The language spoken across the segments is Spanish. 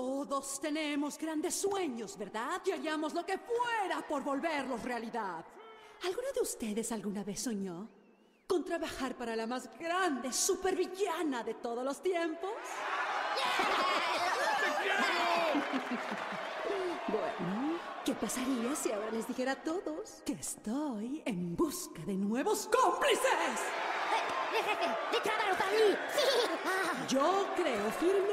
Todos tenemos grandes sueños, ¿verdad? Y haríamos lo que fuera por volverlos realidad. ¿Alguno de ustedes alguna vez soñó con trabajar para la más grande supervillana de todos los tiempos? Bueno, ¿qué pasaría si ahora les dijera a todos que estoy en busca de nuevos cómplices? Les travail par lui Yo creo firmemente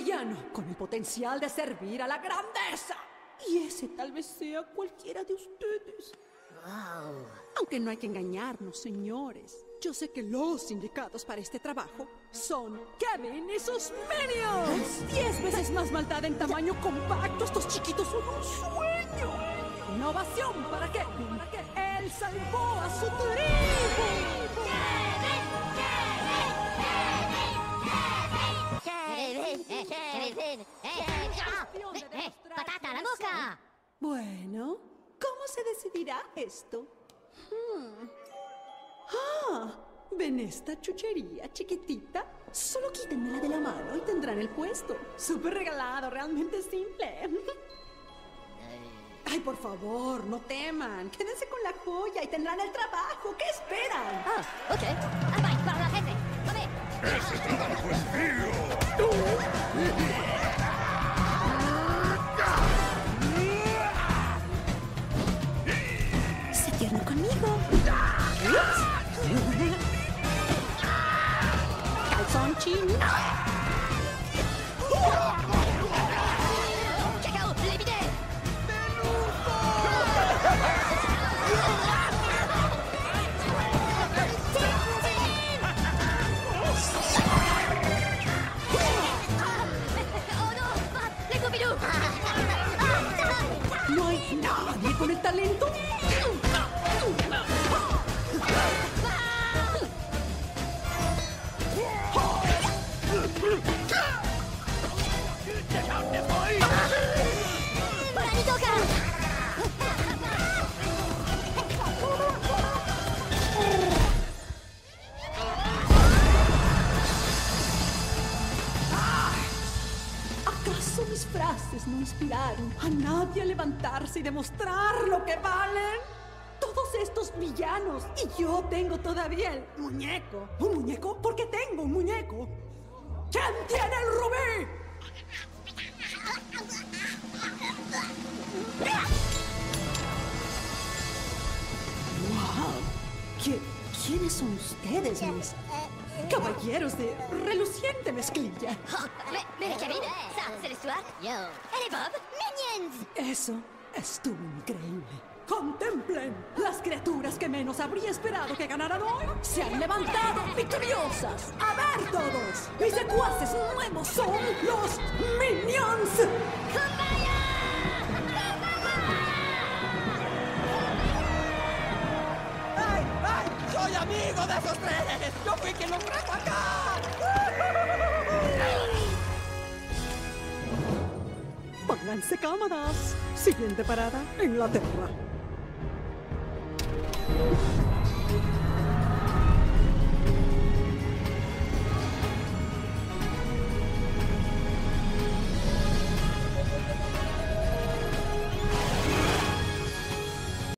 villano con el potencial de servir a la grandeza. Y ese tal vez sea cualquiera de ustedes. Aunque no hay que engañarnos, señores. Yo sé que los indicados para este trabajo son Kevin y sus minions. Diez veces más maldad en tamaño compacto. Estos chiquitos son un sueño. Innovación para Kevin. Él salvó a su tribu. Kevin, Bueno, ¿cómo se decidirá esto? Hmm. Ah, ¿ven esta chuchería chiquitita? Solo quítenmela de la mano y tendrán el puesto. Súper regalado, realmente simple. Ay, por favor, no teman. Quédense con la joya y tendrán el trabajo. ¿Qué esperan? Ah, ok. Calzón chin. Cacao, les bidets. Oh non, Pat, les Pompidou. No hay nadie con el talento. Frases no inspiraron a nadie a levantarse y demostrar lo que valen? Todos estos villanos y yo tengo todavía el muñeco. ¿Un muñeco? ¿Por qué tengo un muñeco? ¿Quién tiene el rubí? ¡Wow! ¿Qué- ¿Quiénes son ustedes, mis caballeros de reluciente mezclilla? Mais Kevin, l'histoire. Yo. Bob. Minions. Eso estuvo increíble. Contemplen, las criaturas que menos habría esperado que ganaran hoy se han levantado victoriosas. A ver todos, mis secuaces nuevos son los Minions. Amigo de esos tres! ¡Yo fui quien los trajo acá! Pónganse cómodas. Siguiente parada, Inglaterra.